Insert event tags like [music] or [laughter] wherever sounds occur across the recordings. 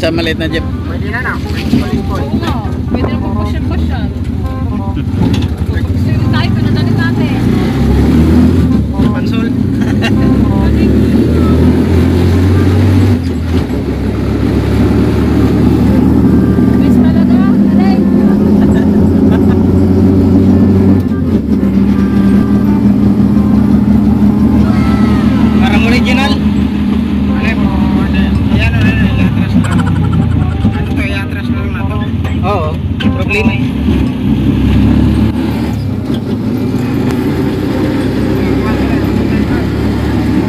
sa maliit na jeep. Pwede na na. Pwede po. Oo nga. Pwede na pag-push-push yan. Gusto tayo, pinadali natin. Pansol. Miss [laughs] talaga. Alay. Parang original. Ano po? Ayan o, i-atras lang. Ano to, i-atras na lang nato. Oo. Problema eh.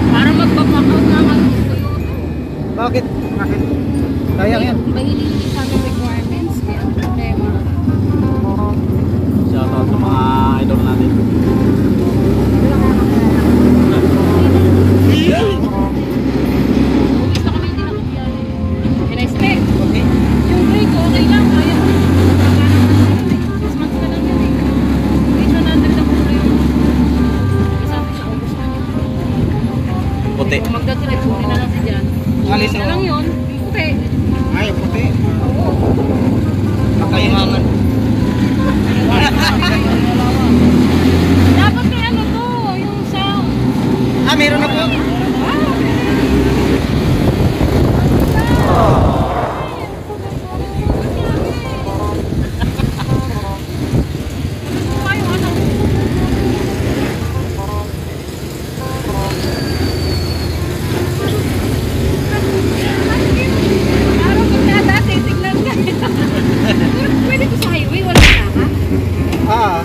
Para magpapakaw naman. Bakit? Bakit? Puti. Kung magdadrive, huli na lang si Jan. Alis na lang yun. Puti. Ay, puti. Oo. Kailangan. [laughs] Dapat may ano to, yung sound. Ah, meron na po. Ay, ano? Araw ko na dati, tignan ka. Pwede ko sa highway, wala na ka? Ah,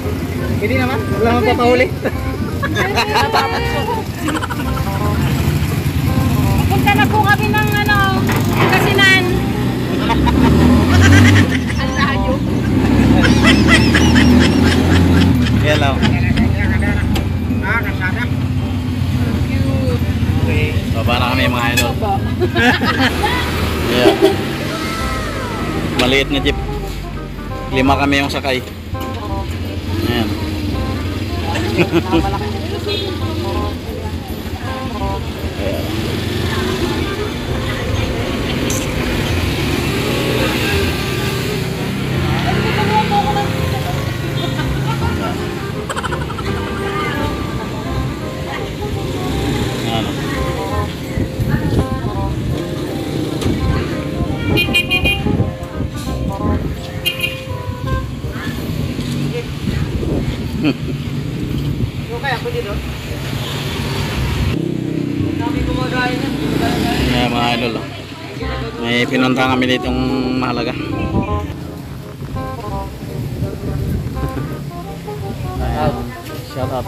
hindi naman. Wala nang papahuli. Punta na po kami ng ano, kasinan. Ang layo. Ah. Cute. Okay. Baba na kami mga idol. [laughs] Yeah. Maliit na jeep. Lima kami yung sakay. Ayan. Ayan. Ano? Yung kaya, pwede doon. Ayan mga idol. oh. May pinunta kami ditong mahalaga. Ayan. Shout out.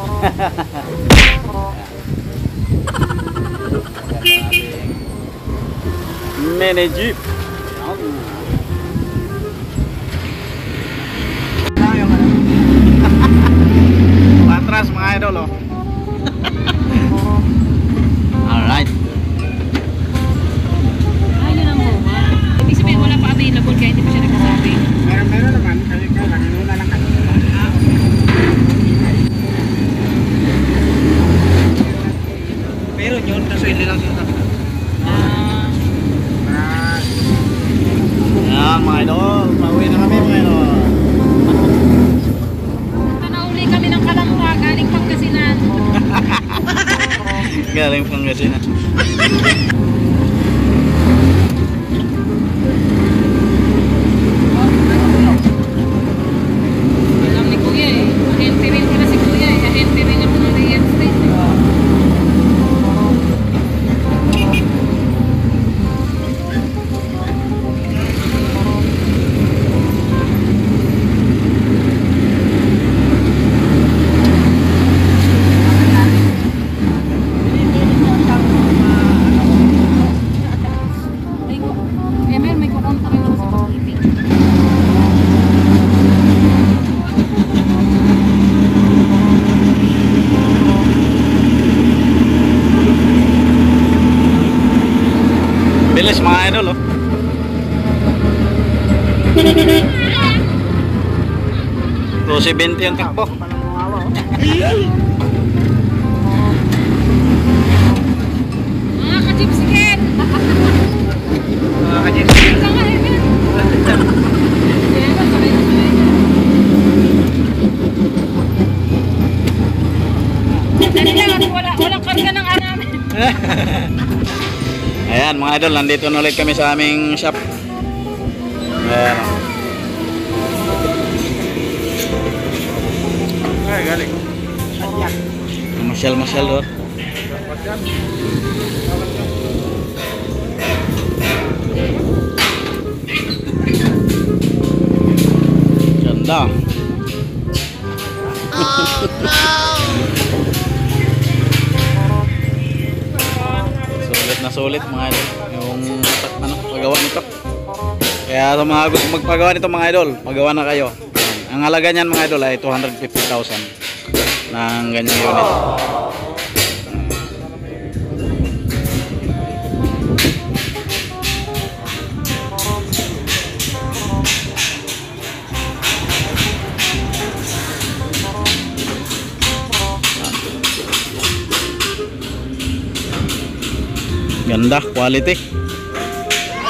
Mini Jeep. Galing Pangasinan. Eh, may, may kukontak rin ako sa pag-ibig. Bilis mga idol oh. Two seventy ang takbo. [laughs] Ayan mga idol, nandito na ulit kami sa aming shop. Ayan. Ay, galing. Ayan. Masyal-masyal doon. Ganda. sulit na sulit mga idol. Yung ano, paggawa nito. Kaya sa mga magpagawa nito mga idol, pagawa na kayo. Ang halaga niyan mga idol ay 250,000 ng ganyang unit. ganda quality.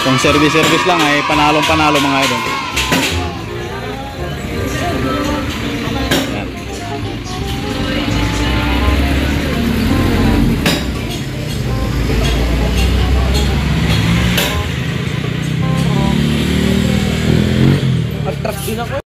Kung service service lang ay panalong panalo mga idol. Pag-truck din ako.